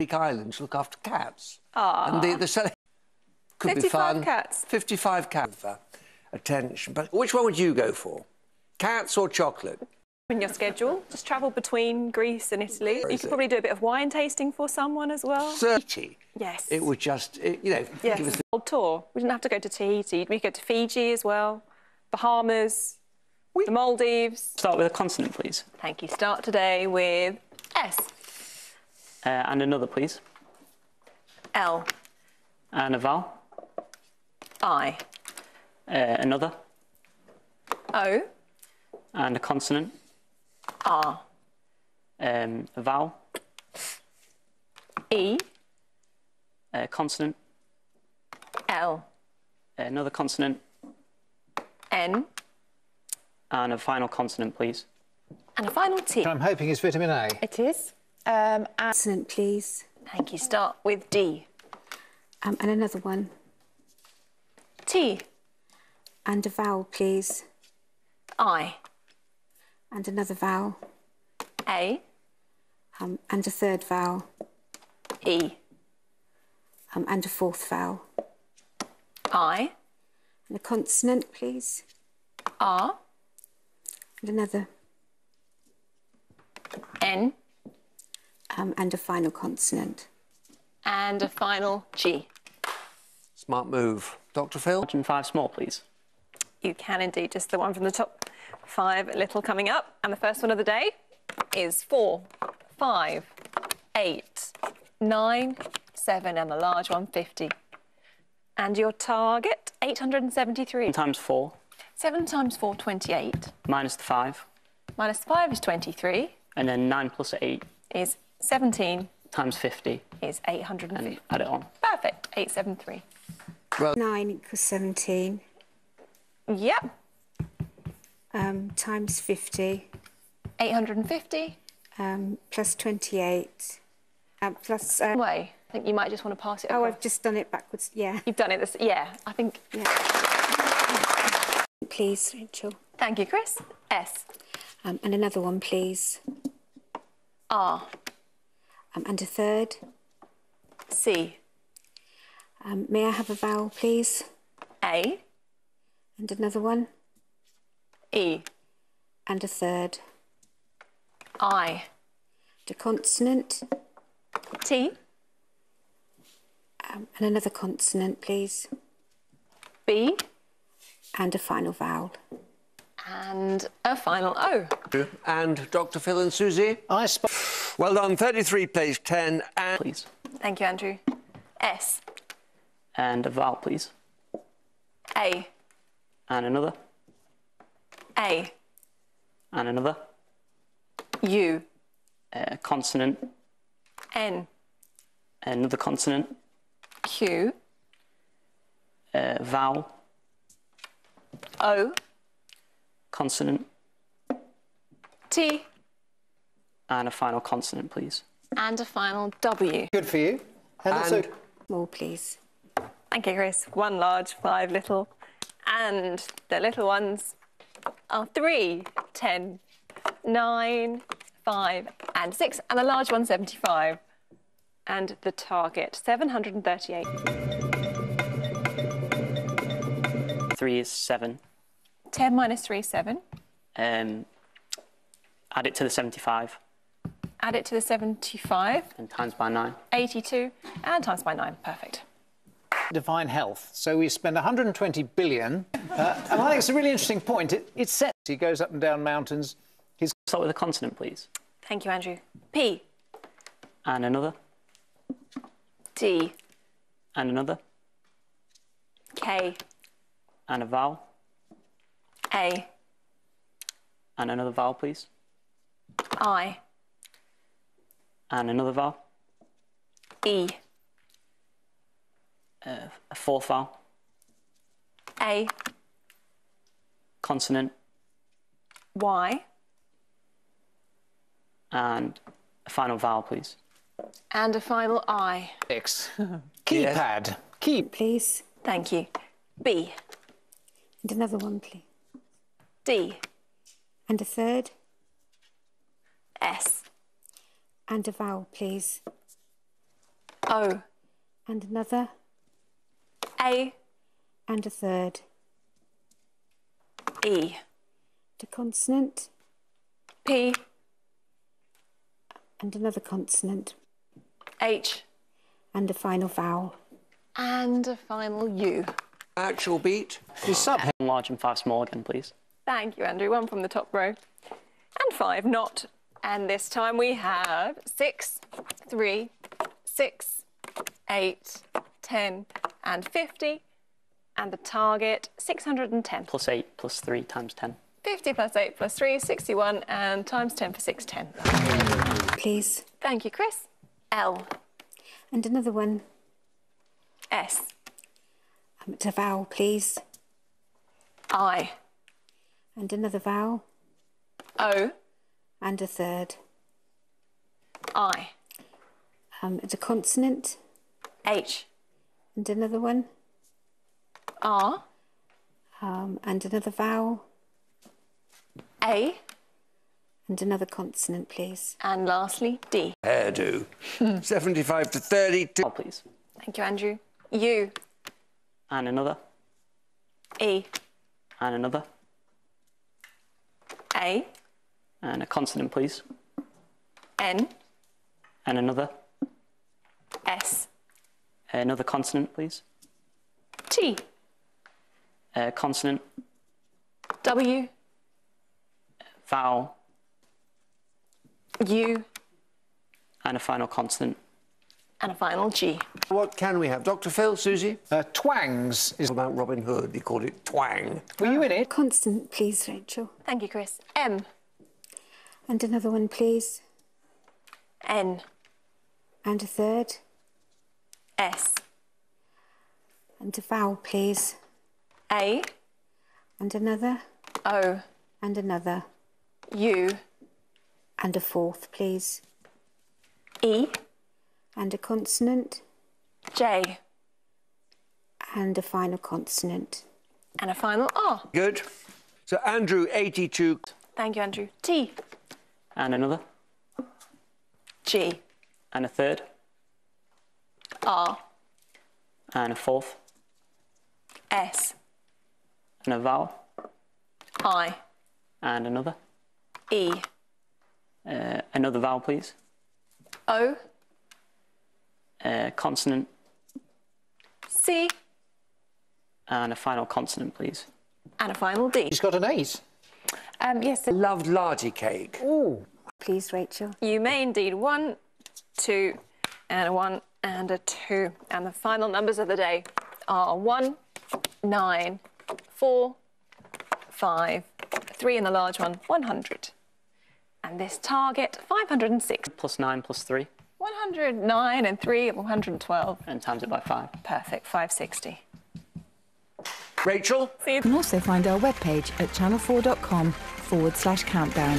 Island to look after cats. Ah. And the, the selling could be 55 fun. cats. 55 cats for attention. But which one would you go for? Cats or chocolate? In your schedule, just travel between Greece and Italy. Where You could it? probably do a bit of wine tasting for someone as well. 30. Yes. It would just, it, you know, Yes. give us the World tour. We didn't have to go to Tahiti. We could go to Fiji as well, Bahamas, the Maldives. Start with a consonant, please. Thank you. Start today with S, Uh, and another, please. L, And a vowel. I, Uh, another. O, And a consonant. R, Um, a vowel. E, A consonant. L, Another consonant. N, And a final consonant, please. and a final T. I'm hoping it's vitamin A. It is. Um, please. thank you. Start with D, Um, and another one. T, And a vowel, please. I, And another vowel. A, Um, and a third vowel. E, Um, and a fourth vowel. I, And a consonant, please. R, And another. N, Um, and a final consonant. and a final G. smart move. Dr. Phil? Large and five small, please. You can indeed, just the one from the top five, little coming up. And the first one of the day is four, five, eight, nine, seven, and the large one, 50. And your target, 873. Times four. Seven times four, 28. Minus the five. Minus five is 23, And then nine plus eight is 17, times 50. is 850. And add it on. Perfect, 873. Nine equals 17. Yep, Um, times 50. 850. Um, plus 28. Um, plus. Uh, Way. I think you might just want to pass it oh. I've just done it backwards. Yeah. You've done it this, yeah, I think. Please, Rachel. Thank you, Chris. S, Um, and another one, please. R, Um, and a third. C, Um, may I have a vowel, please? A, And another one. E, And a third. I, And a consonant. T, Um, and another consonant, please. B, And a final vowel. and a final O. And Dr. Phil and Susie? I spot. Well done. 33 plays 10 and Please. Thank you, Andrew. S, And a vowel, please. A, And another. A, And another. U, A consonant. N, Another consonant. Q, A vowel. O, Consonant. T, And a final consonant, please. and a final W. Good for you. And, also, More, please. Thank you, Chris. One large, five little. And the little ones are three, ten, nine, five, and six. And the large one, 75. And the target, 738. Three is seven. 10 minus 3, is 7. Um, add it to the 75 Add it to the 75, and times by nine. 82, and times by 9. Perfect. divine health. So we spend 120 billion. Uh, and I think it's a really interesting point. It, it's set. He goes up and down mountains. His Start with a consonant, please. Thank you, Andrew. P, And another. D, And another. K, And a vowel. A, And another vowel, please. I, And another vowel. E, Uh, a fourth vowel. A, Consonant. Y, And a final vowel, please. and a final I. six. Keypad. Key. Please. Thank you. B, And another one, please. D, And a third. S, And a vowel, please. O, and another, A, and a third. E, A consonant, P, and another consonant, H, and a final vowel. and a final U. Actual beat. Your subhead. One large and five small again, please. Thank you, Andrew. One from the top row. And five not. And this time we have six, three, six, eight, ten, and 50. And the target, 610. Plus 8 plus 3 times 10. 50 plus 8 plus 3, 61, and times 10 for 610. Please. Thank you, Chris. L, And another one. S, Um, it's a vowel, please. I, And another vowel, O, and a third. I, Um, it's a consonant, H, and another one, R, um, and another vowel, A, and another consonant, please. and lastly, D. Hairdo. 75 to 32. Oh, please. Thank you, Andrew. U, And another. E, And another. A, And a consonant, please. N, And another. S, Another consonant, please. T, Uh, consonant, W, vowel, U, and a final consonant. and a final G. What can we have? Dr. Phil, Susie? Uh, twangs is. About Robin Hood, he called it twang. Were you in it? Consonant, please, Rachel. Thank you, Chris. M, And another one, please. N, And a third, S, and a vowel, please. A, And another, O, and another, U, and a fourth, please. E, And a consonant, J, and a final consonant. and a final R. Good. So Andrew, 82. Thank you, Andrew. T, And another. G, And a third. R, And a fourth. S, And a vowel. I, And another. E, Uh, another vowel, please. O, Uh, consonant. C, And a final consonant, please. and a final D. He's got an eight. Um, yes, Loved largy cake. Please, Rachel. you may indeed. One, two, and a one, and a two. And the final numbers of the day are one, nine, four, five, three, and the large one, 100. And this target, 506. Plus 9 plus 3. 109 and 3, 112. And times it by 5. Perfect, 560. Rachel? You can also find our webpage at channel4.com forward slash countdown.